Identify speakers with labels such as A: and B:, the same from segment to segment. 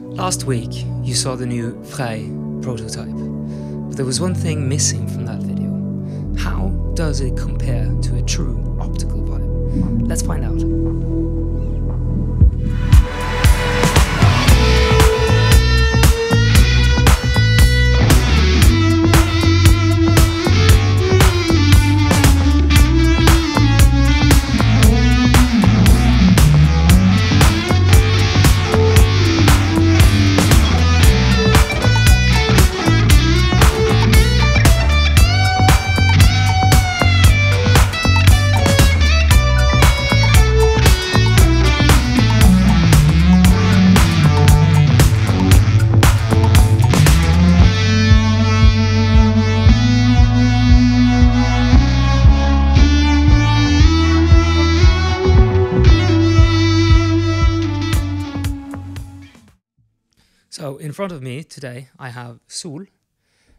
A: Last week, you saw the new Frei prototype, but there was one thing missing from that video. How does it compare to a true optical vibe? Let's find out. In front of me today I have Sol,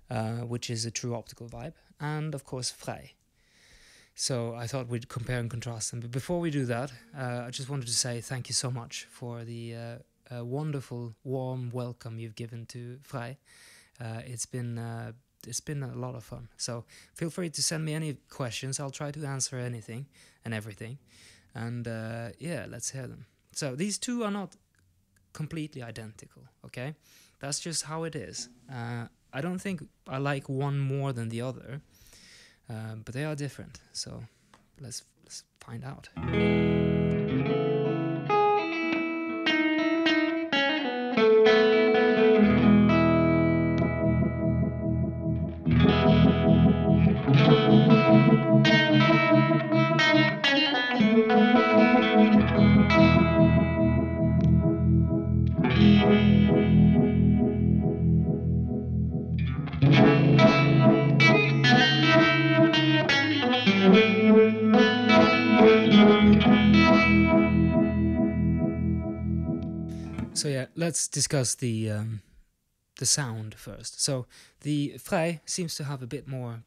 A: uh, which is a true optical vibe, and of course Frei. So I thought we'd compare and contrast them. But before we do that, uh, I just wanted to say thank you so much for the uh, uh, wonderful, warm welcome you've given to Frei. Uh, it's been uh, it's been a lot of fun. So feel free to send me any questions. I'll try to answer anything and everything. And yeah, let's hear them. So these two are not completely identical. Okay, that's just how it is. Uh, I don't think I like one more than the other, uh, but they are different. So let's let's find out. Let's discuss the um, the sound first. So the Frei seems to have a bit more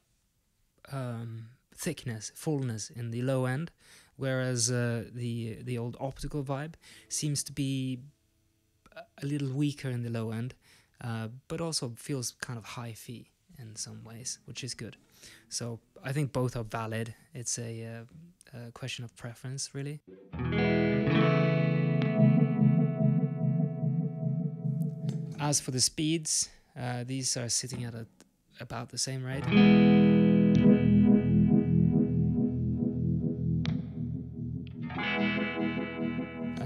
A: um, thickness, fullness in the low end, whereas uh, the the old optical vibe seems to be a- little weaker in the low end, uh, but also feels kind of hi-fi in some ways, which is good. So I think both are valid. It's a, uh, a question of preference, really. As for the speeds, uh, these are sitting at a, about the same rate.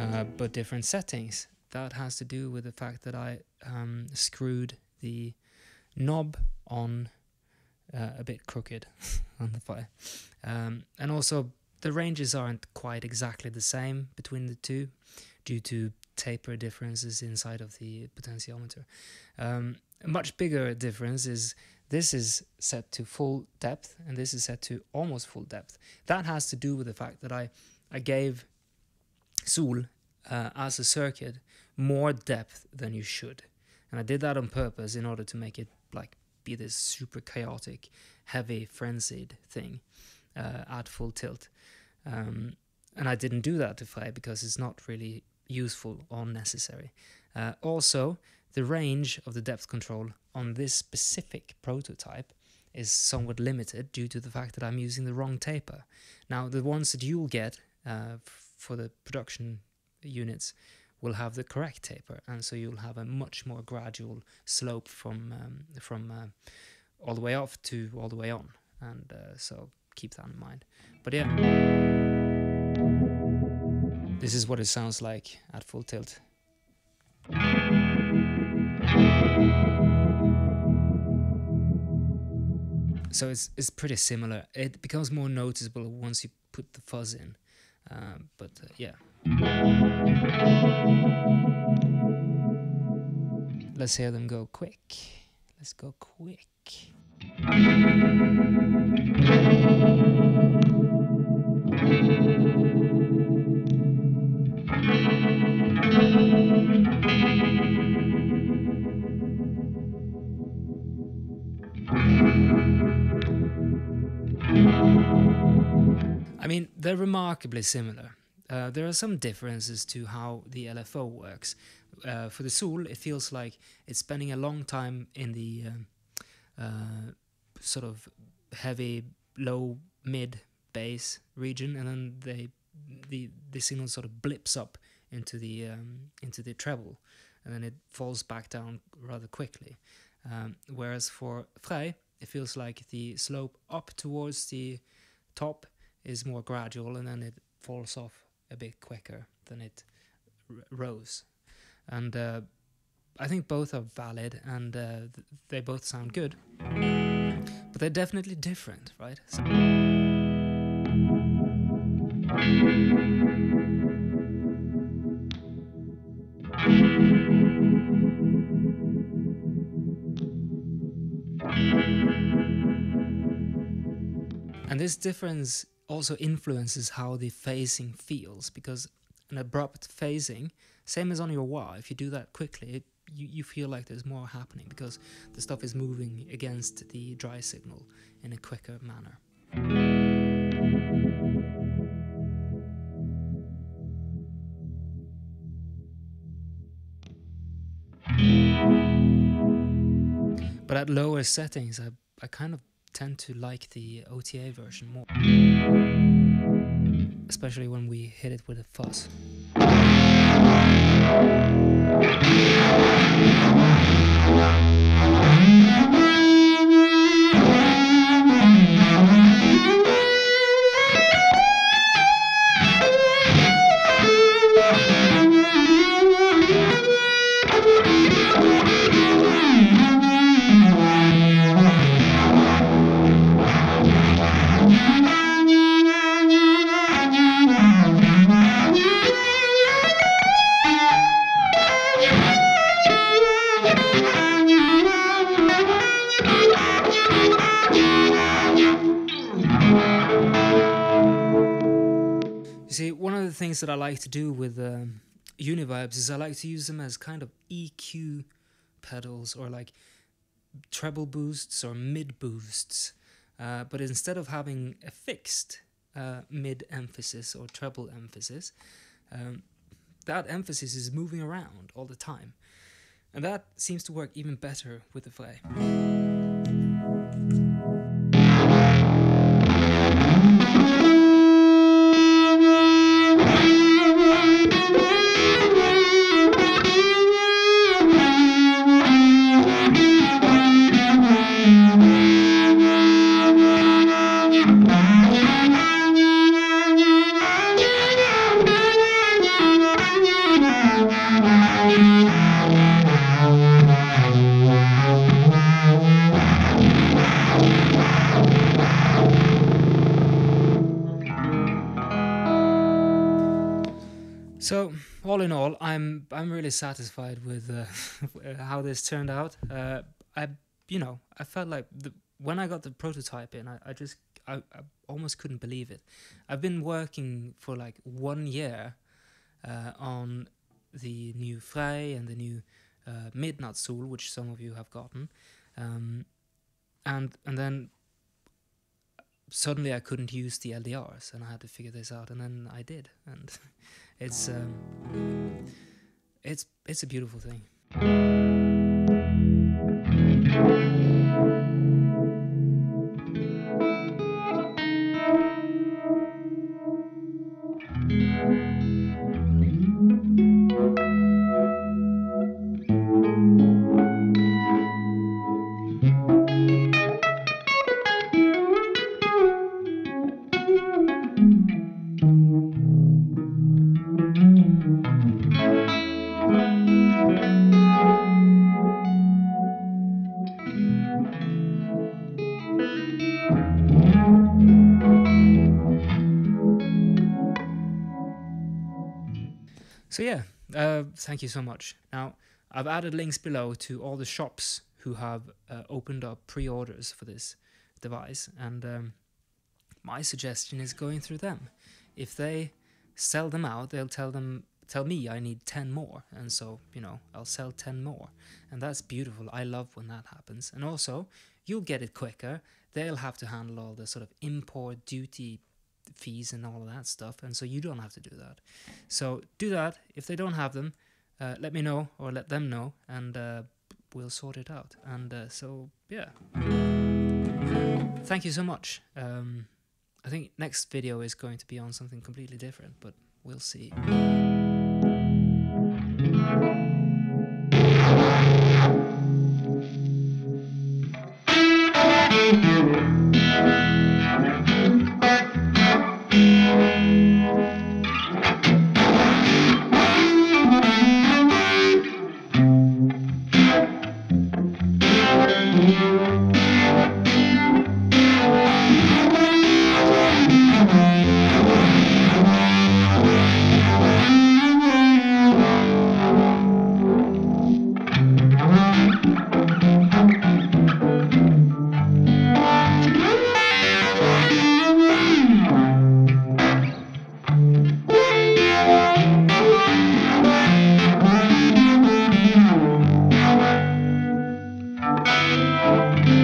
A: Uh, but different settings. That has to do with the fact that I um, screwed the knob on uh, a bit crooked on the Frei. Um, and also, the ranges aren't quite exactly the same between the two due to taper differences inside of the potentiometer. Um, a much bigger difference is this is set to full depth and this is set to almost full depth. That has to do with the fact that I, I gave Sol uh, as a circuit more depth than you should. And I did that on purpose in order to make it like be this super chaotic, heavy, frenzied thing uh, at full tilt. Um, and I didn't do that to Frei because it's not really useful or necessary. Uh, also, the range of the depth control on this specific prototype is somewhat limited due to the fact that I'm using the wrong taper. Now, the ones that you'll get uh, for the production units will have the correct taper, and so you'll have a much more gradual slope from um, from uh, all the way off to all the way on, and uh, so keep that in mind. But yeah, this is what it sounds like at full tilt. So it's it's pretty similar. It becomes more noticeable once you put the fuzz in, um, but uh, yeah. Let's hear them go quick. Let's go quick. They're remarkably similar. Uh, there are some differences to how the LFO works. uh, for the Sol, it feels like it's spending a long time in the um, uh, sort of heavy, low, mid bass region, and then they the the signal sort of blips up into the um, into the treble, and then it falls back down rather quickly. Um, whereas for Frei, it feels like the slope up towards the top is more gradual, and then it falls off a bit quicker than it rose. And uh, I think both are valid, and uh, th- they both sound good, but they're definitely different, right? So And this difference also influences how the phasing feels because an abrupt phasing, same as on your wah, if you do that quickly, it, you, you feel like there's more happening because the stuff is moving against the dry signal in a quicker manner. But at lower settings, I, I kind of tend to like the OTA version more. Especially when we hit it with a fuzz. Things that I like to do with um, Uni-Vibes is I like to use them as kind of EQ pedals or like treble boosts or mid boosts. Uh, but instead of having a fixed uh, mid emphasis or treble emphasis, um, that emphasis is moving around all the time. And that seems to work even better with the Frei. So all in all, I'm I'm really satisfied with uh, how this turned out. Uh, I you know I felt like the, when I got the prototype in, I, I just I, I almost couldn't believe it. I've been working for like one year uh, on the new Frei and the new uh, Midnight Soul, which some of you have gotten, um, and and then suddenly I couldn't use the LDRs, and I had to figure this out, and then I did, and it's um, it's it's a beautiful thing. So yeah, uh, thank you so much. Now I've added links below to all the shops who have uh, opened up pre-orders for this device, and um, my suggestion is going through them. If they sell them out, they'll tell them tell me I need ten more, and so you know I'll sell ten more, and that's beautiful. I love when that happens, and also you'll get it quicker. They'll have to handle all the sort of import duty fees and all of that stuff, and so you don't have to do that. So do that. If they don't have them, uh, let me know or let them know, and uh, we'll sort it out. And uh, so, yeah. Thank you so much. Um, I think next video is going to be on something completely different, but we'll see. Música